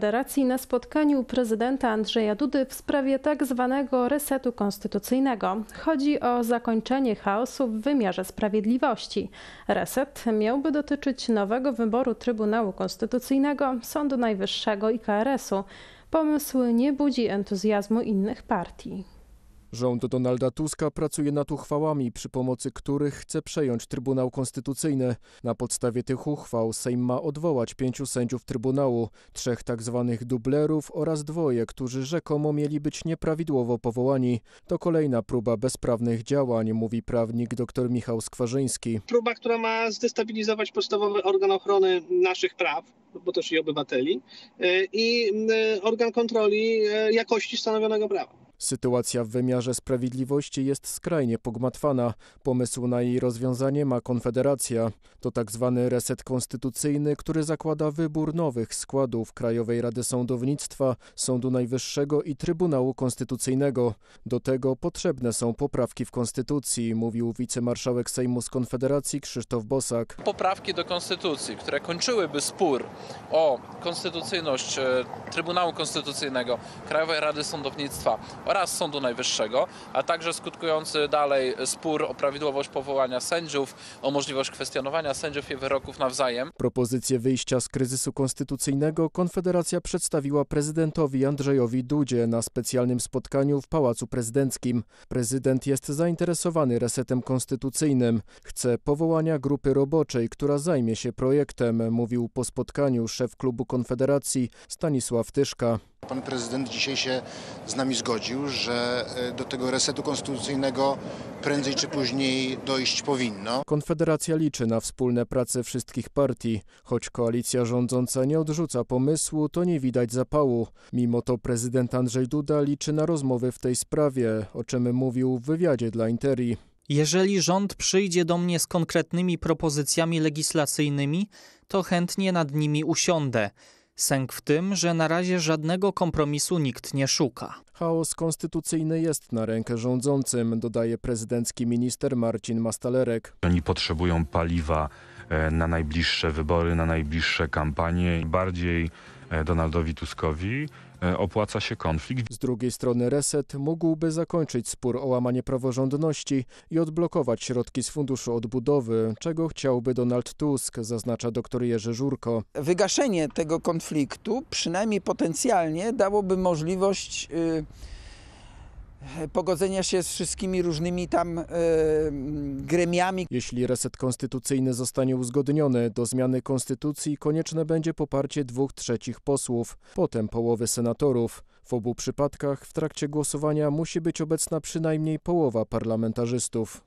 Federacji na spotkaniu prezydenta Andrzeja Dudy w sprawie tak zwanego resetu konstytucyjnego. Chodzi o zakończenie chaosu w wymiarze sprawiedliwości. Reset miałby dotyczyć nowego wyboru Trybunału Konstytucyjnego, Sądu Najwyższego i KRS-u. Pomysł nie budzi entuzjazmu innych partii. Rząd Donalda Tuska pracuje nad uchwałami, przy pomocy których chce przejąć Trybunał Konstytucyjny. Na podstawie tych uchwał Sejm ma odwołać pięciu sędziów Trybunału, trzech tzw. Tak dublerów oraz dwoje, którzy rzekomo mieli być nieprawidłowo powołani. To kolejna próba bezprawnych działań, mówi prawnik dr Michał Skwarzyński. Próba, która ma zdestabilizować podstawowy organ ochrony naszych praw, bo też i obywateli, i organ kontroli jakości stanowionego prawa. Sytuacja w wymiarze sprawiedliwości jest skrajnie pogmatwana. Pomysł na jej rozwiązanie ma Konfederacja. To tak zwany reset konstytucyjny, który zakłada wybór nowych składów Krajowej Rady Sądownictwa, Sądu Najwyższego i Trybunału Konstytucyjnego. Do tego potrzebne są poprawki w Konstytucji, mówił wicemarszałek Sejmu z Konfederacji Krzysztof Bosak. Poprawki do Konstytucji, które kończyłyby spór o konstytucyjność Trybunału Konstytucyjnego, Krajowej Rady Sądownictwa oraz Sądu Najwyższego, a także skutkujący dalej spór o prawidłowość powołania sędziów, o możliwość kwestionowania sędziów i wyroków nawzajem. Propozycję wyjścia z kryzysu konstytucyjnego Konfederacja przedstawiła prezydentowi Andrzejowi Dudzie na specjalnym spotkaniu w Pałacu Prezydenckim. Prezydent jest zainteresowany resetem konstytucyjnym. Chce powołania grupy roboczej, która zajmie się projektem, mówił po spotkaniu szef klubu Konfederacji Stanisław Tyszka. Pan prezydent dzisiaj się z nami zgodził, że do tego resetu konstytucyjnego prędzej czy później dojść powinno. Konfederacja liczy na wspólne prace wszystkich partii. Choć koalicja rządząca nie odrzuca pomysłu, to nie widać zapału. Mimo to prezydent Andrzej Duda liczy na rozmowy w tej sprawie, o czym mówił w wywiadzie dla Interi. Jeżeli rząd przyjdzie do mnie z konkretnymi propozycjami legislacyjnymi, to chętnie nad nimi usiądę. Sęk w tym, że na razie żadnego kompromisu nikt nie szuka. Chaos konstytucyjny jest na rękę rządzącym, dodaje prezydencki minister Marcin Mastalerek. Oni potrzebują paliwa na najbliższe wybory, na najbliższe kampanie. Bardziej Donaldowi Tuskowi opłaca się konflikt. Z drugiej strony reset mógłby zakończyć spór o łamanie praworządności i odblokować środki z Funduszu Odbudowy, czego chciałby Donald Tusk, zaznacza dr Jerzy Żurko. Wygaszenie tego konfliktu, przynajmniej potencjalnie, dałoby możliwość yy, pogodzenia się z wszystkimi różnymi tam yy, gremiami. Jeśli reset konstytucyjny zostanie uzgodniony, do zmiany konstytucji konieczne będzie poparcie dwóch trzecich posłów, potem połowy senatorów. W obu przypadkach w trakcie głosowania musi być obecna przynajmniej połowa parlamentarzystów.